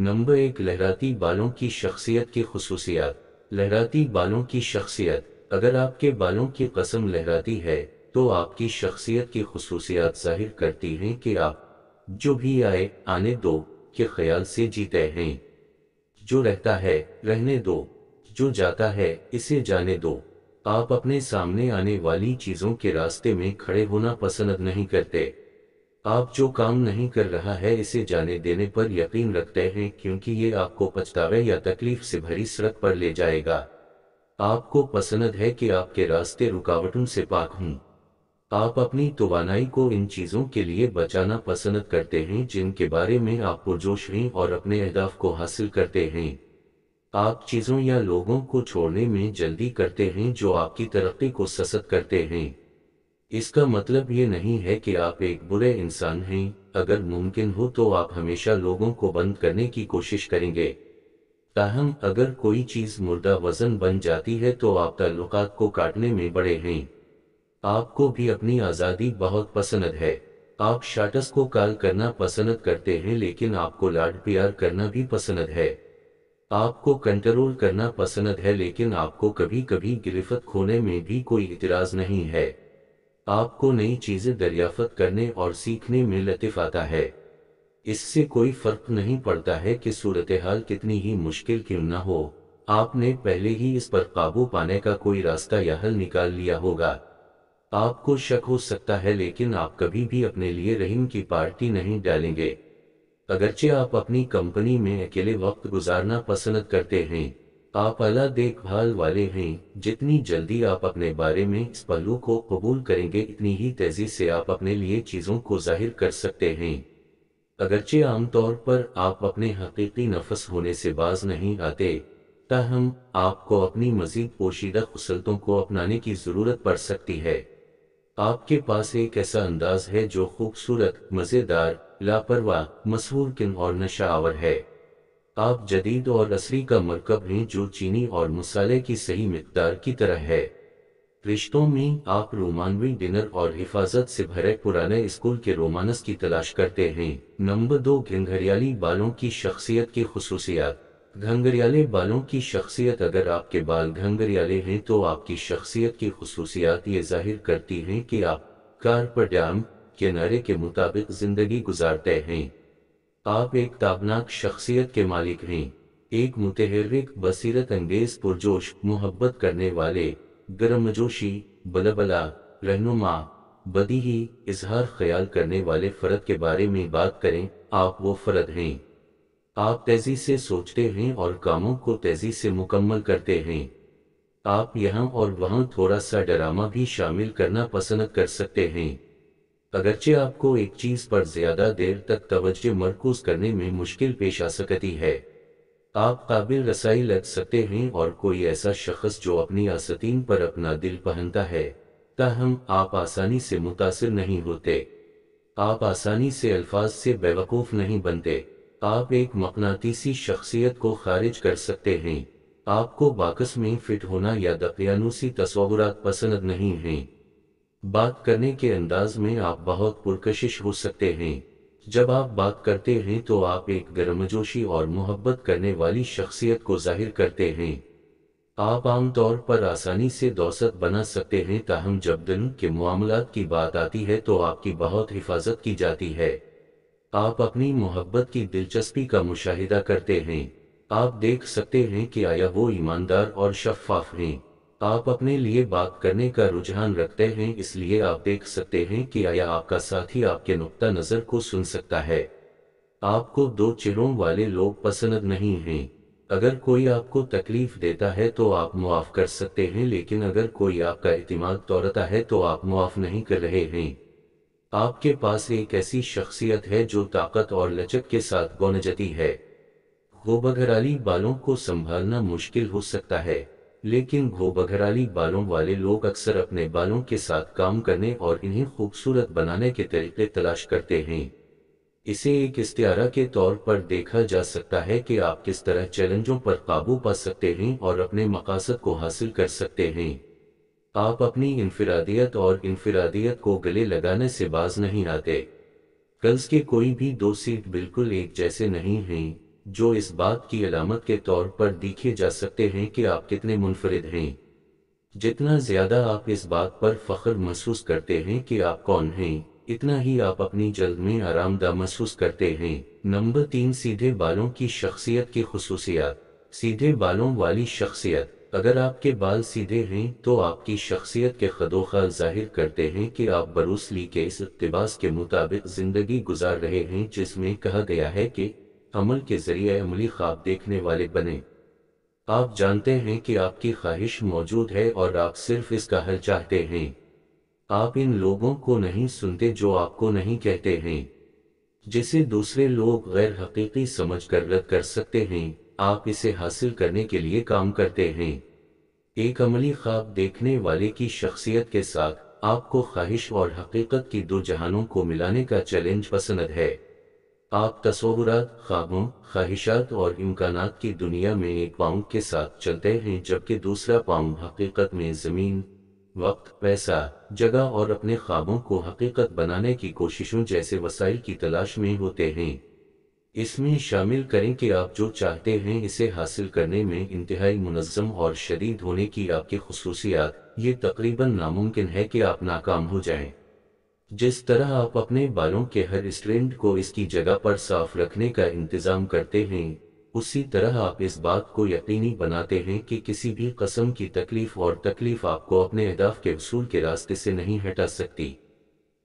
Number एक, लहराती बालों की शख्सियत की खसूसियात। लहराती बालों की शख्सियत। अगर आपके बालों की कसम लहराती है तो आपकी शख्सियत की खसूसियात ज़ाहिर करती हैं कि आप जो भी आए, आने दो, के ख्याल से जीते हैं। जो रहता है, रहने दो। जो जाता है, इसे जाने दो। आप अपने सामने आने वाली चीज़ों के रास्ते में खड़े होना पसंद नहीं करते। आप जो काम नहीं कर रहा है इसे जाने देने पर यकीन रखते हैं क्योंकि ये आपको पछतावे या तकलीफ़ से भरी सड़क पर ले जाएगा। आपको पसंद है कि आपके रास्ते रुकावटों से पाक हों। आप अपनी तोानाई को इन चीज़ों के लिए बचाना पसंद करते हैं जिनके बारे में आप पुरजोश हैं और अपने अहदाफ को हासिल करते हैं। आप चीज़ों या लोगों को छोड़ने में जल्दी करते हैं जो आपकी तरक्की को ससत करते हैं। इसका मतलब ये नहीं है कि आप एक बुरे इंसान हैं। अगर मुमकिन हो तो आप हमेशा लोगों को बंद करने की कोशिश करेंगे। ताहम, अगर कोई चीज़ मुर्दा वज़न बन जाती है तो आप ताल्लुकात को काटने में बड़े हैं। आपको भी अपनी आज़ादी बहुत पसंद है। आप शाटस को काल करना पसंद करते हैं लेकिन आपको लाड प्यार करना भी पसंद है। आपको कंट्रोल करना पसंद है लेकिन आपको कभी कभी गिरफ्त खोने में भी कोई इतराज नहीं है। आपको नई चीज़ें दरियाफत करने और सीखने में लतिफ आता है। इससे कोई फ़र्क नहीं पड़ता है कि सूरत हाल कितनी ही मुश्किल क्यों न हो। आपने पहले ही इस पर काबू पाने का कोई रास्ता या हल निकाल लिया होगा। आपको शक हो सकता है, लेकिन आप कभी भी अपने लिए रहीम की पार्टी नहीं डालेंगे। अगरचे आप अपनी कंपनी में अकेले वक्त गुजारना पसंद करते हैं। आप अला देखभाल वाले हैं, जितनी जल्दी आप अपने बारे में इस पहलू को कबूल करेंगे, इतनी ही तेज़ी से आप अपने लिए चीज़ों को ज़ाहिर कर सकते हैं। अगरचे आमतौर पर आप अपने हकीकी नफस होने से बाज नहीं आते, ताहम आपको अपनी मजीद पोशीदा खसलतों को अपनाने की ज़रूरत पड़ सकती है। आपके पास एक ऐसा अंदाज है जो खूबसूरत, मज़ेदार, लापरवाह, मशहूर किन और नशावर है। आप जदीद और असरी का मरकब हैं जो चीनी और मसाले की सही मकदार की तरह है। रिश्तों में आप रोमानवी डिनर और हिफाजत से भरे पुराने स्कूल के रोमानस की तलाश करते हैं। नंबर दो, घंघरियाली बालों की शख्सियत की खसूसियात। घंगरियाले बालों की शख्सियत अगर आपके बाल घंगरियाले हैं तो आपकी शख्सियत की खसूसियात ये ज़ाहिर करती हैं कि आप कार पर डैम किनारे के मुताबिक ज़िंदगी गुजारते हैं। आप एक ताबनाक शख्सियत के मालिक हैं। एक मुतहरिक बसीरत अंगेज पुरजोश, मोहब्बत करने वाले, गर्मजोशी, बलबला, रहनुमा बदी ही इजहार ख्याल करने वाले फर्द के बारे में बात करें, आप वो फर्द हैं। आप तेज़ी से सोचते हैं और कामों को तेज़ी से मुकम्मल करते हैं। आप यहाँ और वहाँ थोड़ा सा ड्रामा भी शामिल करना पसंद कर सकते हैं। अगरचे आपको एक चीज़ पर ज़्यादा देर तक तवज्जो मरकूज करने में मुश्किल पेश आ सकती है। आप काबिल रसाई लग सकते हैं और कोई ऐसा शख्स जो अपनी आसतीन पर अपना दिल पहनता है, ताहम आप आसानी से मुतासर नहीं होते। आप आसानी से अल्फाज से बेवकूफ़ नहीं बनते। आप एक मकनातीसी शख्सियत को खारिज कर सकते हैं। आपको बाकस में फिट होना या दकियानुसी तस्वुरात पसंद नहीं हैं। बात करने के अंदाज में आप बहुत पुरकशिश हो सकते हैं। जब आप बात करते हैं तो आप एक गर्मजोशी और मोहब्बत करने वाली शख्सियत को ज़ाहिर करते हैं। आप आमतौर पर आसानी से दौसत बना सकते हैं। ताहम जब दिन के मामला की बात आती है तो आपकी बहुत हिफाजत की जाती है। आप अपनी मोहब्बत की दिलचस्पी का मुशाहिदा करते हैं। आप देख सकते हैं कि आया वो ईमानदार और शफाफ हैं। आप अपने लिए बात करने का रुझान रखते हैं, इसलिए आप देख सकते हैं कि आया आपका साथी आपके नुकता नज़र को सुन सकता है। आपको दो चिरों वाले लोग पसंद नहीं हैं। अगर कोई आपको तकलीफ़ देता है तो आप मुआफ कर सकते हैं, लेकिन अगर कोई आपका इतिमाद तोड़ता है तो आप मुआफ नहीं कर रहे हैं। आपके पास एक ऐसी शख्सियत है जो ताकत और लचक के साथ गौन गौनजती है। घोबघराली बालों को संभालना मुश्किल हो सकता है। लेकिन घोबघराली बालों वाले लोग अक्सर अपने बालों के साथ काम करने और इन्हें खूबसूरत बनाने के तरीके तलाश करते हैं। इसे एक इस्तारा के तौर पर देखा जा सकता है कि आप किस तरह चैलेंजों पर काबू पा सकते हैं और अपने मकासद को हासिल कर सकते हैं। आप अपनी इनफरादियत और इनफरादियत को गले लगाने से बाज नहीं आते। गर्ल्स के कोई भी दो सीट बिल्कुल एक जैसे नहीं हैं। जो इस बात की अलामत के तौर पर दिखे जा सकते हैं कि आप कितने मुनफरद हैं। जितना ज़्यादा आप इस बात पर फख्र महसूस करते हैं कि आप कौन हैं, इतना ही आप अपनी जल्द में आरामदा महसूस करते हैं। नंबर तीन, सीधे बालों की शख्सियत की खसूसियात। सीधे बालों वाली शख्सियत। अगर आपके बाल सीधे हैं तो आपकी शख्सियत के खदोखा ज़ाहिर करते हैं कि आप बरूसली के इस इकतबास के मुताबिक ज़िंदगी गुजार रहे हैं, जिसमें कहा गया है कि अमल के ज़रिए अमली ख्वाब देखने वाले बने। आप जानते हैं कि आपकी ख्वाहिश मौजूद है और आप सिर्फ़ इसका हल चाहते हैं। आप इन लोगों को नहीं सुनते जो आपको नहीं कहते हैं। जिसे दूसरे लोग गैर हकीकी समझ कर रद्द कर सकते हैं, आप इसे हासिल करने के लिए काम करते हैं। एक अमली ख्वाब देखने वाले की शख्सियत के साथ आपको ख्वाहिश और हकीकत की दो जहानों को मिलाने का चैलेंज पसंद है। आप तस्वुरात ख्वाबों ख्वाहिशात और इम्कान की दुनिया में एक पाउंड के साथ चलते हैं, जबकि दूसरा पाउंड हकीकत में ज़मीन, वक्त, पैसा, जगह और अपने ख्वाबों को हकीकत बनाने की कोशिशों जैसे वसाइल की तलाश में होते हैं इसमें शामिल करें कि आप जो चाहते हैं इसे हासिल करने में इंतहाई मुनज़म और शदीद होने की आपकी खसूसियात, ये तकरीबन नामुमकिन है कि आप नाकाम हो जाएँ। जिस तरह आप अपने बालों के हर स्ट्रेंड को इसकी जगह पर साफ़ रखने का इंतज़ाम करते हैं, उसी तरह आप इस बात को यकीनी बनाते हैं कि किसी भी कस्म की तकलीफ़ और तकलीफ़ आपको अपने अहदाफ के असूल के रास्ते से नहीं हटा सकती।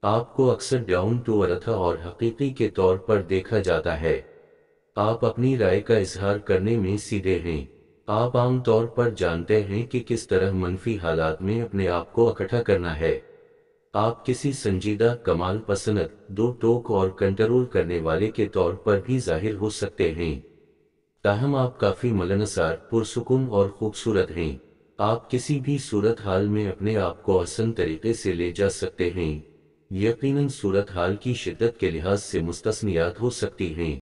आपको अक्सर डाउन टू अर्थ और हकीकी के तौर पर देखा जाता है। आप अपनी राय का इजहार करने में सीधे हैं। आप आमतौर पर जानते हैं कि किस तरह मनफी हालात में अपने आप को इकट्ठा करना है। आप किसी संजीदा कमाल पसंद, दो टोक और कंट्रोल करने वाले के तौर पर भी ज़ाहिर हो सकते हैं। ताहम आप काफ़ी मलनसार, पुरसुकुन और खूबसूरत हैं। आप किसी भी सूरत हाल में अपने आप को आसन तरीके से ले जा सकते हैं। यकीनन सूरत हाल की शिद्दत के लिहाज से मुस्तनियात हो सकती हैं।